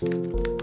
Música